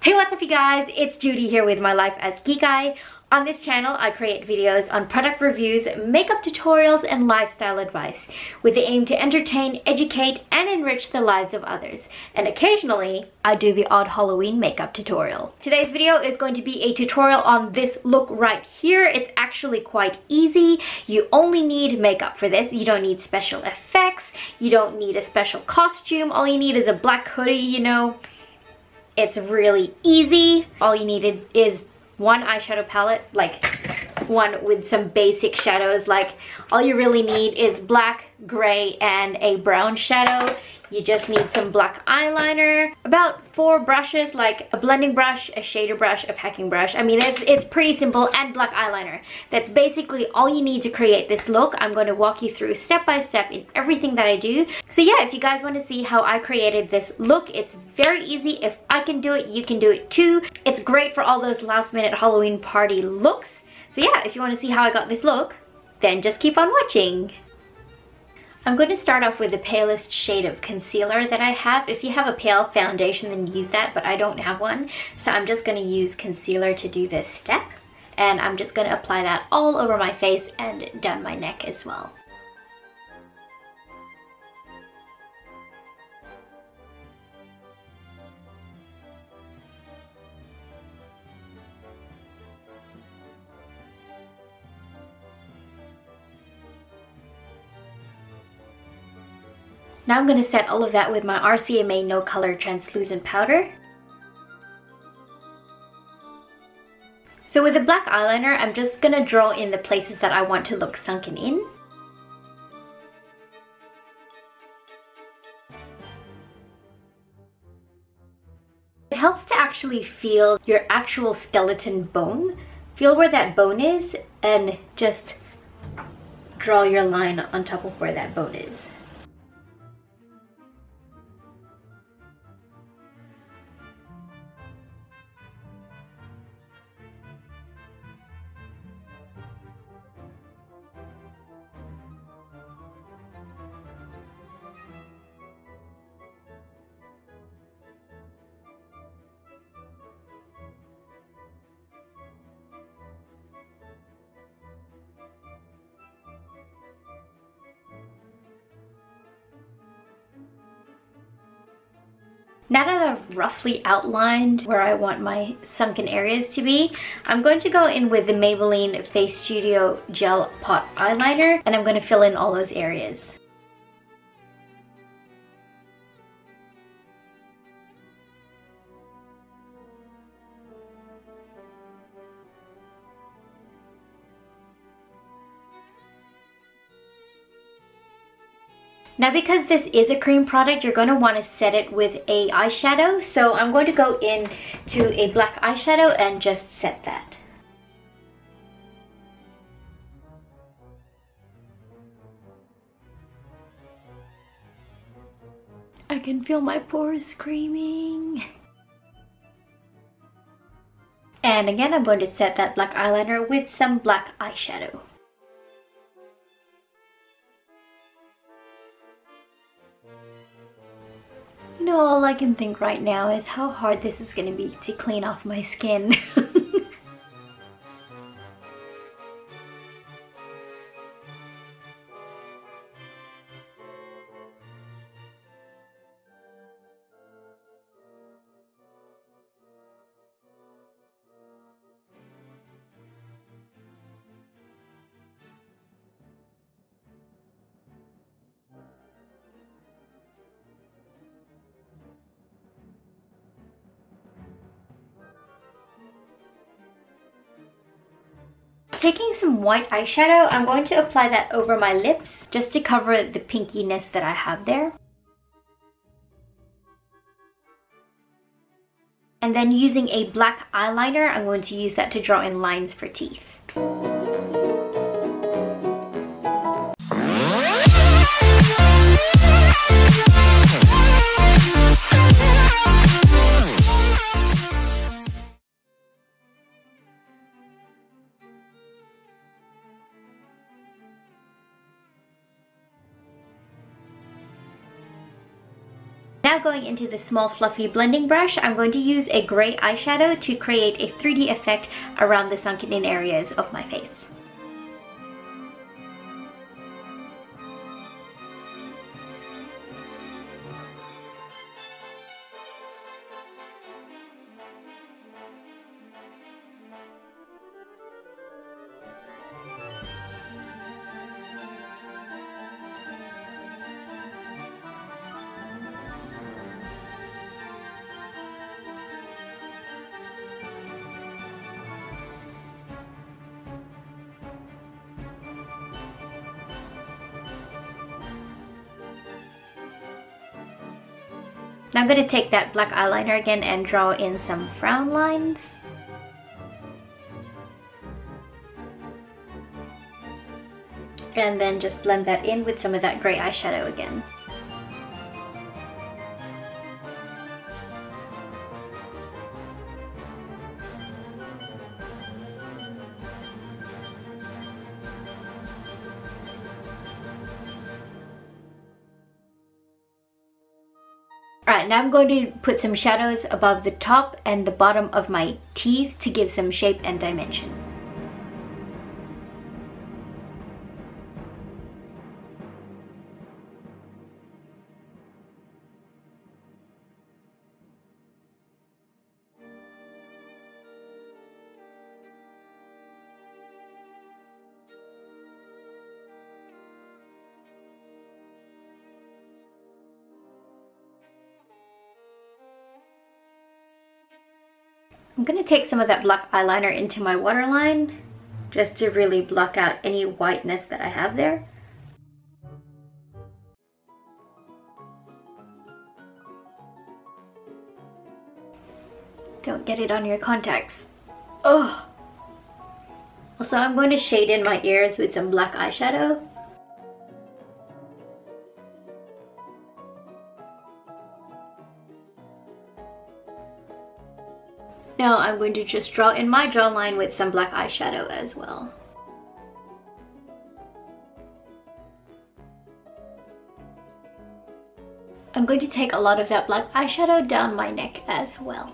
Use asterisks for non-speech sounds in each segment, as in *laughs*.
Hey, what's up you guys? It's Judie here with My Life as Kikay. On this channel, I create videos on product reviews, makeup tutorials, and lifestyle advice with the aim to entertain, educate, and enrich the lives of others. And occasionally, I do the odd Halloween makeup tutorial. Today's video is going to be a tutorial on this look right here. It's actually quite easy. You only need makeup for this. You don't need special effects. You don't need a special costume. All you need is a black hoodie, you know. It's really easy. All you needed is one eyeshadow palette, like one with some basic shadows. Like all you really need is black, gray, and a brown shadow. You just need some black eyeliner, about four brushes, like a blending brush, a shader brush, a packing brush. I mean, it's, it's pretty simple, and black eyeliner. That's basically all you need to create this look. I'm going to walk you through step by step in everything that I do. So yeah, if you guys want to see how I created this look, it's very easy. If I can do it, you can do it too. It's great for all those last minute Halloween party looks. So yeah, if you want to see how I got this look, then just keep on watching. I'm going to start off with the palest shade of concealer that I have. If you have a pale foundation, then use that, but I don't have one. So I'm just going to use concealer to do this step. And I'm just going to apply that all over my face and down my neck as well. Now I'm going to set all of that with my RCMA No Color Translucent Powder. So with the black eyeliner, I'm just going to draw in the places that I want to look sunken in. It helps to actually feel your actual skeleton bone. Feel where that bone is and just draw your line on top of where that bone is. Now that I've roughly outlined where I want my sunken areas to be, I'm going to go in with the Maybelline Face Studio Gel Pot Eyeliner and I'm going to fill in all those areas. Now because this is a cream product, you're going to want to set it with a eyeshadow. So I'm going to go in to a black eyeshadow and just set that. I can feel my pores screaming. And again, I'm going to set that black eyeliner with some black eyeshadow. All I can think right now is how hard this is going to be to clean off my skin. *laughs* Taking some white eyeshadow, I'm going to apply that over my lips just to cover the pinkiness that I have there. And then using a black eyeliner, I'm going to use that to draw in lines for teeth. Now going into the small fluffy blending brush, I'm going to use a gray eyeshadow to create a 3D effect around the sunken in areas of my face. Now I'm going to take that black eyeliner again and draw in some frown lines. And then just blend that in with some of that gray eyeshadow again. Alright, now I'm going to put some shadows above the top and the bottom of my teeth to give some shape and dimension. I'm going to take some of that black eyeliner into my waterline just to really block out any whiteness that I have there. Don't get it on your contacts. Oh. Also, I'm going to shade in my ears with some black eyeshadow. Now I'm going to just draw in my jawline with some black eyeshadow as well. I'm going to take a lot of that black eyeshadow down my neck as well.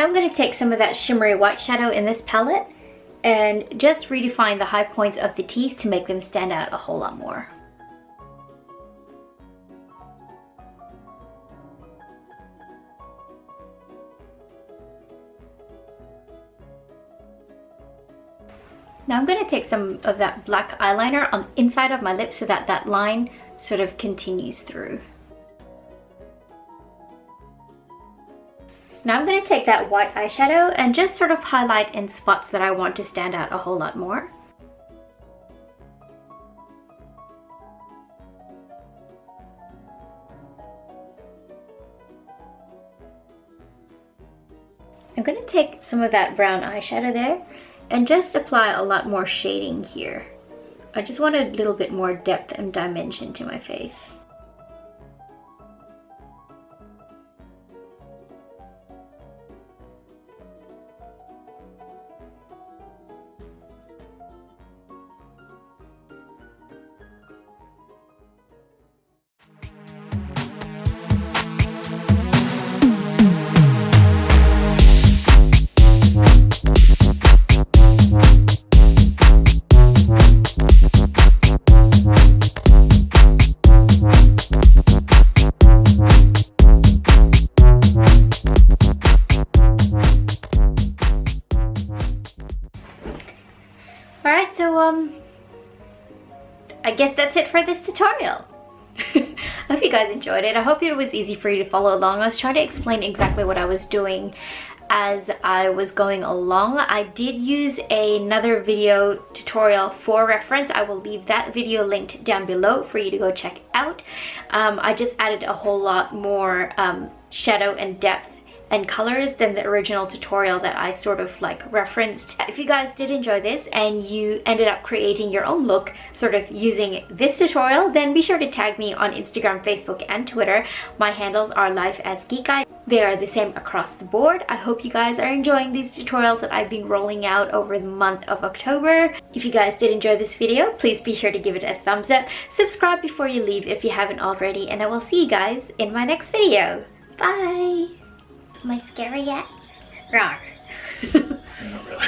I'm going to take some of that shimmery white shadow in this palette and just redefine the high points of the teeth to make them stand out a whole lot more. Now I'm going to take some of that black eyeliner on the inside of my lips so that that line sort of continues through. Now I'm going to take that white eyeshadow and just sort of highlight in spots that I want to stand out a whole lot more. I'm going to take some of that brown eyeshadow there and just apply a lot more shading here. I just want a little bit more depth and dimension to my face. Alright, so um, I guess that's it for this tutorial. *laughs* I hope you guys enjoyed it. I hope it was easy for you to follow along. I was trying to explain exactly what I was doing as I was going along. I did use another video tutorial for reference. I will leave that video linked down below for you to go check out. Um, I just added a whole lot more um, shadow and depth and colors than the original tutorial that I sort of like referenced. If you guys did enjoy this and you ended up creating your own look sort of using this tutorial, then be sure to tag me on Instagram, Facebook, and Twitter. My handles are Life as Kikay. They are the same across the board. I hope you guys are enjoying these tutorials that I've been rolling out over the month of October. If you guys did enjoy this video, please be sure to give it a thumbs up. Subscribe before you leave if you haven't already, and I will see you guys in my next video. Bye! Am I scary yet? Rawr. *laughs* Not really.